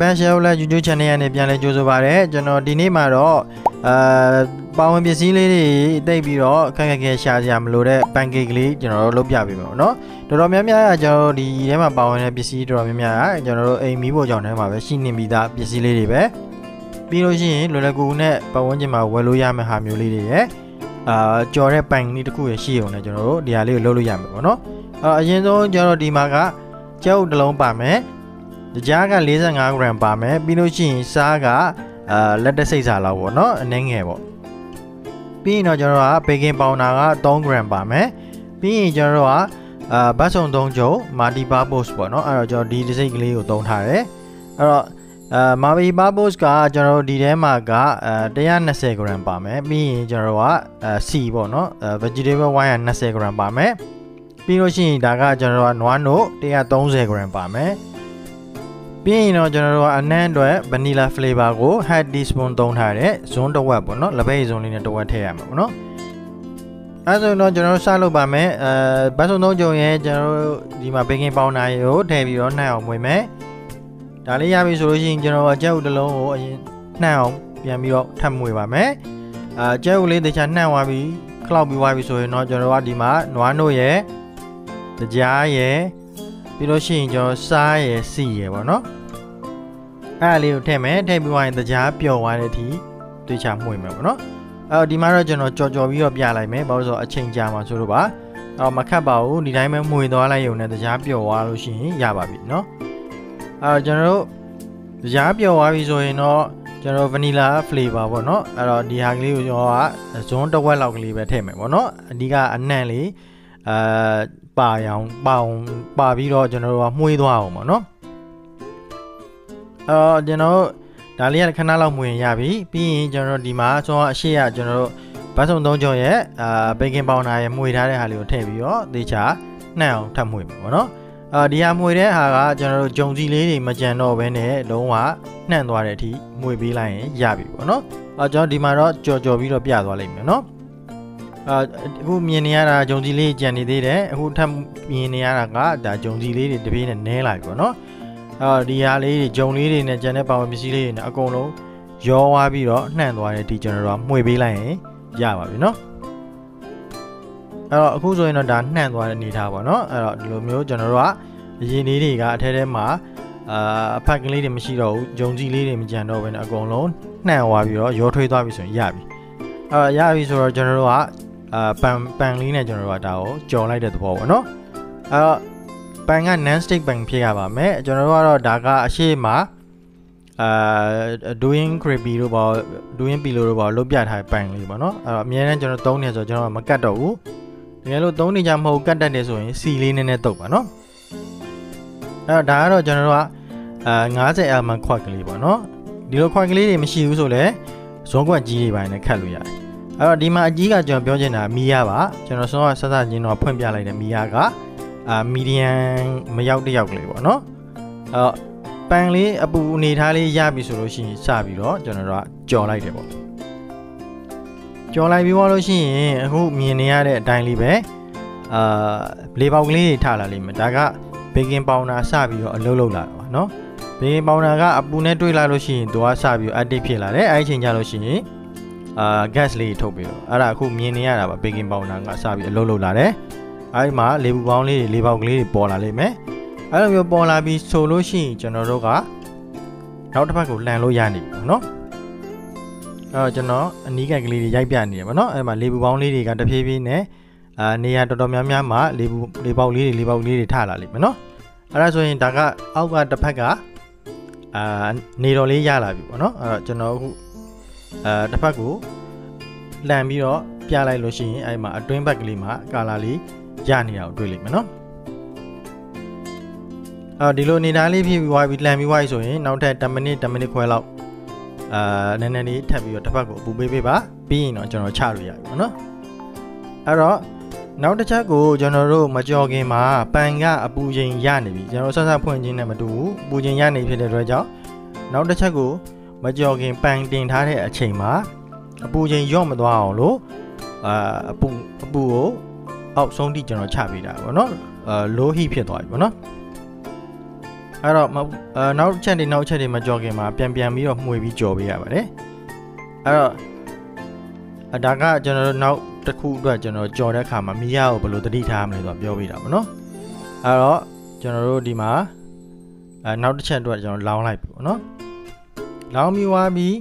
Ben Shaola YouTube channel ကနေပြန်လဲကြိုဆိုပါရစေကျွန်တော်ဒီနေ့မှာတော့အာပါဝင်ပစ္စည်းလေးတွေတိတ်ပြီးတော့ခက်ခက်ခဲရှာစရာမလိုတဲ့ pancake ကလေးကျွန်တော်တို့လုပ်ပြပေးမှာပေါ့နော်တော်တော်များများကကျွန်တော်တို့ဒီထဲမှာပါဝင်တဲ့ပစ္စည်းတော်တော်များများကကျွန်တော်တို့အိမ်မီးပေါ်ကြောင်ထဲမှာပဲရှိနေပြီးသားပစ္စည်းလေးတွေပဲပြီးလို့ရှိရင်လွယ်လွယ်ကူကူနဲ့ပတ်ဝန်းကျင်မှာဝယ်လို့ရမယ့်ဟာမျိုးလေးတွေရဲ့အာကြော်တဲ့ပိုင်လေးတစ်ခုရရှိအောင်လည်းကျွန်တော်တို့ဒီဟာလေးကိုလုပ်လို့ရမှာပေါ့နော်အအရင်ဆုံးကျွန်တော်ဒီမှာကကျဲဥတစ်လုံးပါမယ် တကြားက45 gram ပါမယ်ပြီးလို့ရှိရင်စားကအာလက်တစိတ်စာလောက်ပေါ့နော်အနည်းငယ်ပေါ့ပြီးရင်တော့ကျွန်တော်ကဘေကင်ပေါင်ဒါက3 gram ပါမယ်ပြီးရင်ကျွန်တော်ကအာဘတ်ဆုံ3ကျုံမာတီပါပို့စ်ပေါ့နော်အဲ့တော့ကျွန်တော်ဒီတစ်စိတ်ကလေးကိုသုံးထားတယ်အဲ့တော့အာမာဘီပါပို့စ်ကကျွန်တော်တို့ဒီထဲမှာကအဲ120 gram ပါမယ်ပြီးရင်ကျွန်တော်ကအဲစီပေါ့နော်အဲ vegetable wine က20 gram ပါမယ်ပြီးလို့ရှိရင်ဒါကကျွန်တော်ကနွားနို့130 gram ပါမယ် ပြီးရင်တော့ကျွန်တော်တို့ကအနံ့အတွက် vanilla flavor ကို half teaspoon သုံးထားတဲ့ဇွန်းတစ်ဝက်ပေါ့နော်လက်ဖက်ရည်ဇွန်းလေးနဲ့တစ်ဝက်ထည့်ရမှာပေါ့နော်အဲဆိုတော့ကျွန်တော်တို့စလုပ်ပါမယ်အဲဘတ်ဆုံသုံးကြုံရဲ့ကျွန်တော်တို့ဒီမှာ baking powder ကိုထည့်ပြီးတော့နှံ့အောင်မွေမယ်ဒါလေးရပြီဆိုလို့ရှိရင်ကျွန်တော်အကြက်ဥတစ်လုံးကိုအရင်နှံ့အောင်ပြန်ပြီးတော့ထပ်မွေပါမယ်အာကြက်ဥလေးတခြားနှံ့သွားပြီးခလောက်ပြီးသွားပြီဆိုရင်တော့ကျွန်တော်ကဒီမှာနွားနို့ရဲ့တကြားရဲ့ပြီးလို့ရှိရင်ကျွန်တော်စားရယ်စီရယ်ပေါ့နော် အဲ့ဒါလေးကိုထည့်မယ်ထည့်ပြီးသွားရင်တကြားပျော်သွားတဲ့အထိတွေ့ချမှုမယ်ပေါ့နော်အဲ့တော့ဒီမှာတော့ကျွန်တော်ကြော်ကြော်ပြီးတော့ပြလိုက်မယ်ဘာလို့ဆိုတော့အချိန်ကြာမှာဆိုလို့ပါအဲ့တော့မခတ်ပါဘူးဒီတိုင်းပဲမှုသွားလိုက်ရုံနဲ့တကြားပျော်သွားလို့ရှိရင်ရပါပြီနော်အဲ့တော့ကျွန်တော်တို့တကြားပျော်သွားပြီဆိုရင်တော့ကျွန်တော် vanilla flavor ပေါ့နော်အဲ့တော့ဒီဟာကလေးကိုကျွန်တော်ကဇွန်းတစ်ဝက်လောက်ကလေးပဲထည့်မယ်ပေါ့နော်အဓိကအနံ့လေးအာပါအောင်ပါအောင်ပါပြီးတော့ကျွန်တော်တို့ကမှုေးသွားအောင်ပေါ့နော် အော်ကျွန်တော်ဒါလေးကခဏလောက်မှုရင်ရပြီပြီးရင်ကျွန်တော်တို့ဒီမှာကျွန်တော်အရှိရကျွန်တော်တို့ဘတ်ဆုံသုံးကြော်ရဲ့အာဘေကင်ပေါင်ဒါရဲ့မှုေထားတဲ့ဟာလေးကိုထည့်ပြီးတော့သေချာနှံ့အောင်ထပ်မှုမယ်ပေါ့နော်အာဒီဟာမှုတဲ့ဟာကကျွန်တော်တို့ဂျုံစီလေးတွေမကြံတော့ဘဲနဲ့လုံးဝနှံ့သွားတဲ့အထိမှုပေးလိုက်ရင်ရပြီပေါ့နော်အာကျွန်တော်ဒီမှာတော့ကြော်ကြော်ပြီးတော့ပြသွားလိမ့်မယ်နော်အာအခုမြင်နေရတာဂျုံစီလေးကြံနေသေးတယ်အခုထပ်မြင်နေရတာကဒါဂျုံစီလေးတွေတပြေးနဲ့နဲလာပြီပေါ့နော် အာဒီဟာလေးတွေဂျုံလေးတွေနဲ့ကြံတဲ့ပါဝင်ပစ္စည်းလေးတွေနဲ့အကုန်လုံးရောသွားပြီးတော့နှံ့သွားတဲ့ဒီကျွန်တော်တို့ကမှွေပေးလိုက်ရင်ရပါပြီနော်အဲ့တော့အခုဆိုရင်တော့ဒါနှံ့သွားတဲ့အနေထားပေါ့နော်အဲ့တော့ဒီလိုမျိုးကျွန်တော်တို့ကအရင်လေးတွေကအထဲထဲမှာအာအဖက်ကလေးတွေမရှိတော့ဘူးဂျုံကြီးလေးတွေမကြံတော့ဘဲနဲ့အကုန်လုံးနှံ့သွားပြီးတော့ရောထွေးသွားပြီဆိုရင်ရပြီအဲ့တော့ရပြီဆိုတော့ကျွန်တော်တို့ကအာပန်ပန်လေးနဲ့ကျွန်တော်တို့ကဒါကိုကြော်လိုက်တဲ့သဘောပေါ့နော်အဲ့တော့ ပန်က non stick ပန်ဖြစ်ရပါမယ်ကျွန်တော်တို့ကတော့ဒါကအရှိမအာ doing creepy တို့ပေါ့ doing pillow တို့ပေါ့လုတ်ပြထားတဲ့ပန်လေးပေါ့နော်အဲ့တော့အများနဲ့ကျွန်တော်သုံးနေဆိုကျွန်တော်မကတ်တော့ဘူးတကယ်လို့သုံးနေကြမဟုတ်ကတ်တတ်တယ်ဆိုရင်စီလေးနည်းနည်းတုပ်ပါနော်အဲ့တော့ဒါကတော့ကျွန်တော်တို့ကအာ90 mm ခွက်ကလေးပေါ့နော်ဒီလိုခွက်ကလေးတွေမရှိဘူးဆိုလည်းဇွန်ခွက်ကြီးတွေပိုင်းနဲ့ခတ်လို့ရတယ်အဲ့တော့ဒီမှာအကြီးကကျွန်တော်ပြောချင်တာမီယာပါကျွန်တော်ဆုံးကဆက်ဆက်ချင်းတော့ဖွင့်ပြလိုက်တယ်မီယာက အာမီဒီယံမရောက်တယောက်ကလေးပေါ့နော်အဲ့တော့ပန်လေးအပူအနေထားလေးရပြီဆိုလို့ရှိရင်စပြီးတော့ကျွန်တော်တို့ကကြော်လိုက်တယ်ပေါ့ကြော်လိုက်ပြီးသွားလို့ရှိရင်အခုမြင်နေရတဲ့အတိုင်းလေးပဲအာလေပေါက်ကလေးတွေထလာလိမ့်မယ်ဒါကဘေကင်ပေါင်ဒါစပြီးတော့အလုပ်လုပ်လာတာပါနော်ဘေကင်ပေါင်ဒါကအပူနဲ့တွေးလိုက်လို့ရှိရင်သူကစပြီးတော့ active ဖြစ်လာတယ်အဲဒီချိန်ကျလို့ရှိရင်အာ gas လေးထုတ်ပြီးတော့အဲ့ဒါအခုမြင်နေရတာပါဘေကင်ပေါင်ဒါကစပြီးအလုပ်လုပ်လာတယ် အဲဒီမှာလေပူပေါင်းလေးတွေလေပေါက်ကလေးတွေပေါ်လာလိမ့်မယ်အဲ့လိုမျိုးပေါ်လာပြီးဆိုလို့ရှိရင်ကျွန်တော်တို့ကနောက်တစ်ဖက်ကိုလှန်လို့ရနေပြီပေါ့နော်အဲ့တော့ကျွန်တော်အနီးကက်ကလေးတွေရိုက်ပြနေတယ်ပေါ့နော်အဲ့မှာလေပူပေါင်းလေးတွေကတဖြည်းဖြည်းနဲ့အာနေရာတော်တော်များများမှာလေပူလေပေါက်လေးတွေလေပေါက်လေးတွေထလာလိမ့်မယ်နော်အဲ့ဒါဆိုရင်ဒါကအောက်ကတစ်ဖက်ကအာနေတော်လေးရလာပြီပေါ့နော်အဲ့တော့ကျွန်တော်အခုအာတစ်ဖက်ကိုလှန်ပြီးတော့ပြလိုက်လို့ရှိရင်အဲ့မှာအတွင်းဘက်ကလေးမှာကာလာလေး ရနေတာကိုတွေ့လိမ့်မယ်နော်အော်ဒီလိုအနေထားလေးဖြစ်ပြီးွားပြီးလှန်ပြီးွားပြီဆိုရင်နောက်ထပ်10မိနစ်10မိနစ်ခွဲလောက်အာနည်းနည်းလေးထပ်ပြီးတော့တစ်ဖက်ကိုအပူပေးပေးပါပြီးရင်တော့ကျွန်တော်ချလို့ရပြီပေါ့နော်အဲ့တော့နောက်တစ်ချက်ကိုကျွန်တော်တို့မကြော်ခင်မှာပန်ကအပူချိန်ရနေပြီကျွန်တော်ဆက်ဆက်ဖွင့်ခြင်းနဲ့မတူဘူးပူချိန်ရနေဖြစ်တဲ့အတွက်ကြောင့်နောက်တစ်ချက်ကိုမကြော်ခင်ပန်တင်ထားတဲ့အချိန်မှာအပူချိန်ရော့မသွားအောင်လို့အာအပူအပူကို အောက်ဆုံးထိကျွန်တော်ချပေးတာပေါ့နော်အာ low heat ဖြစ်သွားပြီပေါ့နော်အဲ့တော့မအဲနောက်ချက်တွေနောက်ချက်တွေမကြော်ခင်မှာပြန်ပြန်ပြီးတော့မှွေပြီးကြော်ပေးရပါတယ်အဲ့တော့အဒါကကျွန်တော်တို့နောက်တစ်ခုအတွက်ကျွန်တော်ကြော်တဲ့အခါမှာမီးရကိုဘယ်လိုတတိထားမလဲဆိုတော့ပြောပြတာပေါ့နော်အဲ့တော့ကျွန်တော်တို့ဒီမှာအဲနောက်တစ်ချက်အတွက်ကျွန်တော်လောင်းလိုက်ပြီပေါ့နော်လောင်းပြီးွားပြီး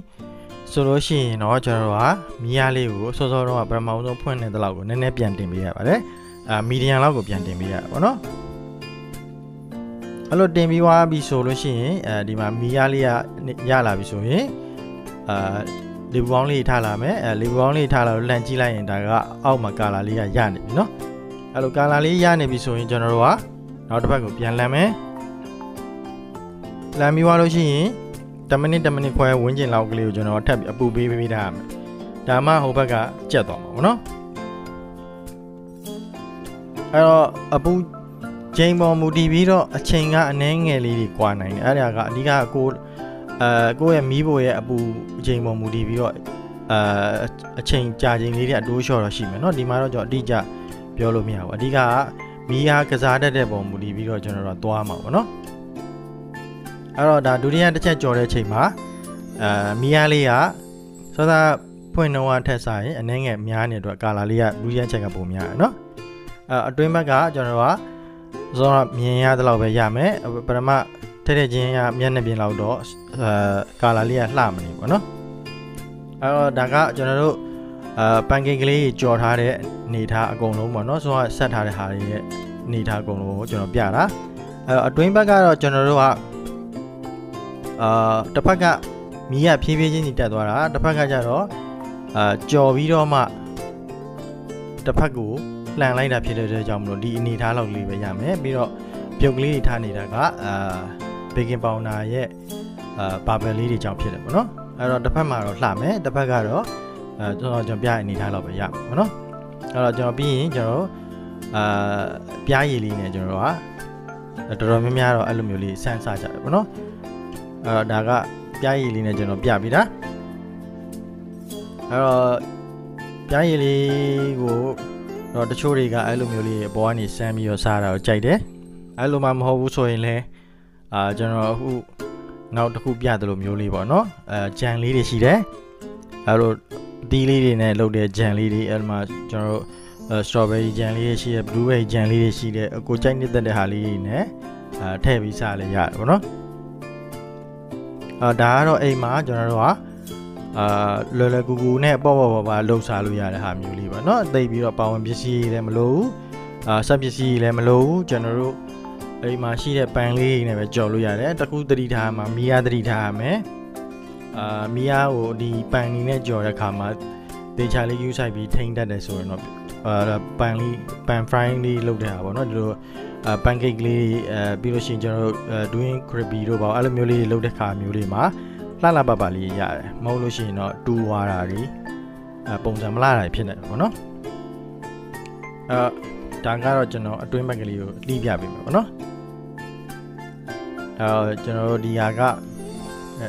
ဆိုလို့ရှိရင်တော့ကျွန်တော်တို့ကမီးရလေးကိုစောစောတော့ပထမဆုံးဖွင့်နေတဲ့လောက်ကိုနည်းနည်းပြန်တင်ပေးရပါတယ်အာမီဒီယံလောက်ကိုပြန်တင်ပေးရတာပေါ့နော်အဲ့လိုတင်ပြီးွားပြီဆိုလို့ရှိရင်အဲဒီမှာမီးရလေးရရလာပြီဆိုရင်အာလေပူပေါင်းလေးထားလာမယ်အဲလေပူပေါင်းလေးထားလာလို့လှန်ကြည့်လိုက်ရင်ဒါကအောက်မှာကာလာလေးကရနေပြီเนาะအဲ့လိုကာလာလေးရနေပြီဆိုရင်ကျွန်တော်တို့ကနောက်တစ်ဖက်ကိုပြန်လှန်မယ်လှန်ပြီးွားလို့ရှိရင် 10မိနစ်10မိနစ်ခွဲဝန်းကျင်လောက်ကလေးကိုကျွန်တော်ထပ်ပြီးအပူပေးပေးထားရမယ်ဒါမှဟိုဘက်ကကြက်သွားမှာပေါ့နော်အဲ့တော့အပူချိန်ပေါ်မူတည်ပြီးတော့အချိန်ကအနည်းငယ်လေးတွေကွာနိုင်တယ်အဲ့ဒါကအဓိကကိုအဲကိုယ့်ရဲ့မီးဖိုရဲ့အပူအချိန်ပေါ်မူတည်ပြီးတော့အဲအချိန်ကြာချိန်လေးတွေအတိုးလျှော့တော့ရှိမယ်เนาะဒီမှာတော့ကျွန်တော်အတိအကျပြောလို့မရဘူးအဓိကကမီးအားကစားတတ်တဲ့ပုံမူတည်ပြီးတော့ကျွန်တော်တို့သွားမှာပေါ့เนาะ အဲ့တော့ဒါဒုတိယတစ်ချက်ကြော်တဲ့အချိန်မှာအာမီးအားလေးကစောသားဖွင့်တော့ထက်စားရင်အနှဲငယ်များနေတဲ့အတွက်ကာလာလေးကဒုတိယချက်ကပုံများတယ်နော်အဲအတွင်းဘက်ကကျွန်တော်ကစောသားမြင်ရတဲ့လောက်ပဲရမယ်ပထမထက်ထက်ချင်းကမျက်နှာပြင်လောက်တော့အာကာလာလေးကလှမနေဘူးနော်အဲ့တော့ဒါကကျွန်တော်တို့အာပန်ကိန်းကလေးကြော်ထားတဲ့နေထားအကုန်လုံးပေါ့နော်ဆိုတော့ဆက်ထားတဲ့ဟာတွေရဲ့နေထားအကုန်လုံးကိုကျွန်တော်ပြတာအဲအတွင်းဘက်ကတော့ကျွန်တော်တို့က အာတစ်ဖက်ကမီးရဖြည်းဖြည်းချင်းကြီးတက်သွားတာတစ်ဖက်ကကျတော့အာကြော်ပြီးတော့မှတစ်ဖက်ကိုလှန်လိုက်တာဖြစ်တဲ့အတွက်ကြောင့်မလို့ဒီအနေထားလောက်လေးပဲရမယ်ပြီးတော့ပြုတ်ကလေးတွေထားနေတာကအာဘေကင်ပေါင်နာရဲ့အာပါဘယ်လေးတွေကြောင့်ဖြစ်တယ်ပေါ့နော်အဲ့တော့တစ်ဖက်မှာတော့လှမယ်တစ်ဖက်ကတော့အဲကျွန်တော်ကျွန်တော်ပြရအနေထားလောက်ပဲရမှာပေါ့နော်အဲ့တော့ကျွန်တော်ပြီးရင်ကျွန်တော်အာပြားရည်လေးနဲ့ကျွန်တော်ကတော်တော်များများတော့အဲ့လိုမျိုးလေးဆန်းစားကြတယ်ပေါ့နော် အဲ့တော့ဒါကပြားရည်လေးနဲ့ကျွန်တော်ပြပြီးတာအဲ့တော့ပြားရည်လေးကိုတော့တချို့တွေကအဲ့လိုမျိုးလေးအပေါ်ကနေဆမ်းပြီးတော့စားတာကိုကြိုက်တယ်အဲ့လိုမှမဟုတ်ဘူးဆိုရင်လည်းအာကျွန်တော်အခုနောက်တစ်ခုပြတယ်လို့မျိုးလေးပေါ့နော်အဲဂျန်လေးတွေရှိတယ်အဲ့လိုအသီးလေးတွေနဲ့လုပ်တဲ့ဂျန်လေးတွေအဲ့မှာကျွန်တော်တို့စထရောဘယ်ရီဂျန်လေးတွေရှိတယ်ဘလူးဘယ်ရီဂျန်လေးတွေရှိတယ်အကိုကြိုက်နေတဲ့တဲ့ဟာလေးတွေနဲ့အဲထည့်ပြီးစားလဲရတယ်ပေါ့နော် အာဒါကတော့အိမ်မှာကျွန်တော်တို့ကအာလွယ်လွယ်ကူကူနဲ့ပေါ့ပေါ့ပေါ့ပါလှုပ်ရှားလို့ရတဲ့ဟာမျိုးလေးပါเนาะသိပြီးတော့ပါဝင်ပစ္စည်းလည်းမလိုဘူးအာစက်ပစ္စည်းလည်းမလိုဘူးကျွန်တော်တို့အိမ်မှာရှိတဲ့ပန်လေးတွေနဲ့ပဲကြော်လို့ရတယ်တခုတတိထားမှာမီးယားတတိထားရမယ်အာမီးယားကိုဒီပန်နေနဲ့ကြော်တဲ့ခါမှာဒေချာလေးယူဆိုင်ပြီးထိမ့်တတ်တယ်ဆိုရင်တော့ အာပန်လေးပန် fry လေးလုပ်တဲ့ဟာပေါ့နော်ဒီလိုအာ pancake လေးအဲပြီးလို့ရှိရင်ကျွန်တော်တို့ doing crispy တို့ပေါ့အဲ့လိုမျိုးလေးလုပ်တဲ့ခါမျိုးလေးမှာလှလှပပလေးရတယ်မဟုတ်လို့ရှိရင်တော့တူဝါတာကြီးအဲပုံစံမလှတာဖြစ်နေပေါ့နော်အဲဒါကတော့ကျွန်တော်အတွင်းဘက်ကလေးကိုလှည့်ပြပေးမယ်ပေါ့နော်အဲကျွန်တော်တို့ဒီဟာက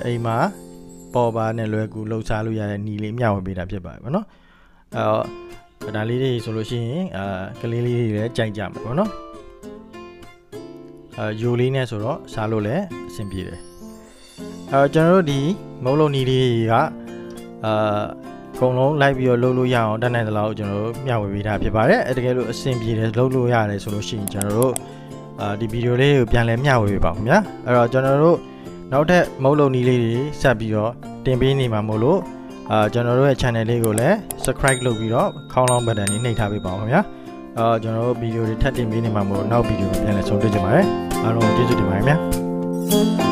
အိမ်မှာပေါ်ပါနဲ့လွယ်ကူလှုပ်ရှားလို့ရတဲ့ညီလေးမျှဝေပေးတာဖြစ်ပါတယ်ပေါ့နော်အဲ ဒါလေးတွေဆိုလို့ရှိရင်အာကလေးလေးတွေလည်းကြိုက်ကြမှာပေါ့နော်အဲယိုလေးနဲ့ဆိုတော့စားလို့လည်းအဆင်ပြေတယ်အဲကျွန်တော်တို့ဒီမုံလုံးနီတွေကအာအကုန်လုံးလိုက်ပြီးတော့လှုပ်လို့ရအောင်တတ်နိုင်သလောက်ကျွန်တော်တို့မျှဝေပေးထားဖြစ်ပါတယ်အဲတကယ်လို့အဆင်ပြေတယ်လှုပ်လို့ရတယ်ဆိုလို့ရှိရင်ကျွန်တော်တို့အာဒီဗီဒီယိုလေးကိုပြန်လဲမျှဝေပေးပါဦးခင်ဗျာအဲ့တော့ကျွန်တော်တို့နောက်ထပ်မုံလုံးနီလေးတွေဆက်ပြီးတော့တင်ပေးနေမှာမို့လို့ အာကျွန်တော်တို့ရဲ့ channel လေးကိုလည်း subscribe လုပ်ပြီးတော့ခေါင်းလောင်းဘတ်တန်လေးနှိပ်ထားပေးပါဦးခင်ဗျာအာကျွန်တော်တို့ဗီဒီယိုတွေထပ်တင်ပေးနေမှာမို့နောက်ဗီဒီယိုပြန်လဲဆုံတွေ့ကြပါမယ်အားလုံးကျေးဇူးတင်ပါတယ်ခင်ဗျာ